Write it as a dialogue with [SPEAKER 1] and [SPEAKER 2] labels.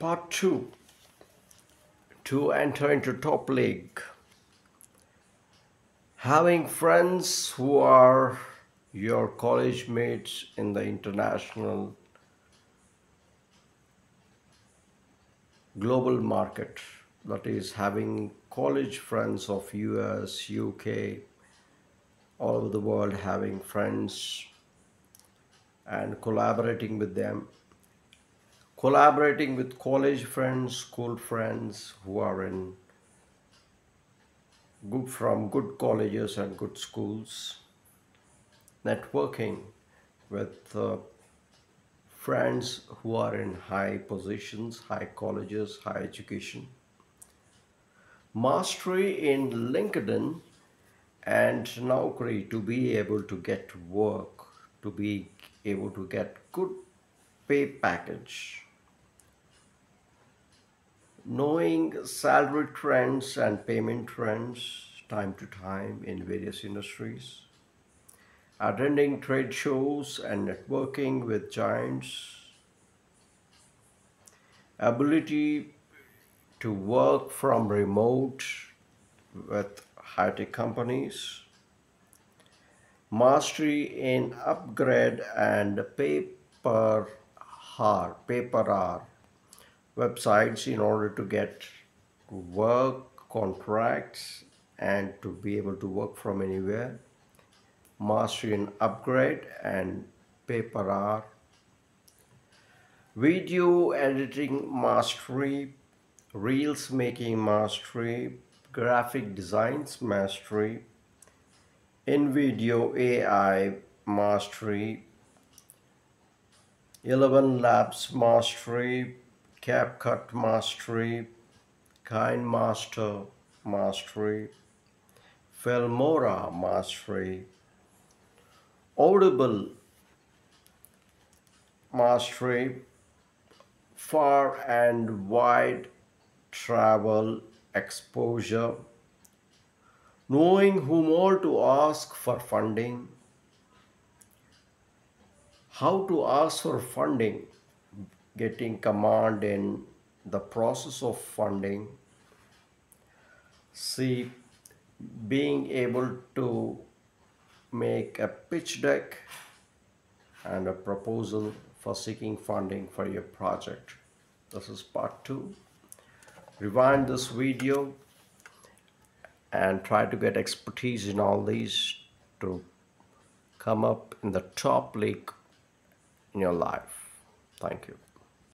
[SPEAKER 1] Part 2 To enter into top league. Having friends who are your college mates in the international global market that is having college friends of US, UK, all over the world having friends and collaborating with them collaborating with college friends, school friends who are in good from good colleges and good schools, networking with uh, friends who are in high positions, high colleges, high education, mastery in LinkedIn and Naukri to be able to get work, to be able to get good pay package knowing salary trends and payment trends time to time in various industries, attending trade shows and networking with giants, ability to work from remote with high-tech companies, mastery in upgrade and pay per hour, pay per hour websites in order to get work contracts and to be able to work from anywhere. Mastery and upgrade and pay per hour video editing mastery reels making mastery graphic designs mastery in video AI mastery ElevenLabs mastery CapCut Mastery, KineMaster Mastery, Filmora Mastery, Audible Mastery, far and wide travel exposure, knowing whom all to ask for funding, how to ask for funding getting command in the process of funding. See being able to make a pitch deck and a proposal for seeking funding for your project. This is part two. Rewind this video and try to get expertise in all these to come up in the top league in your life. Thank you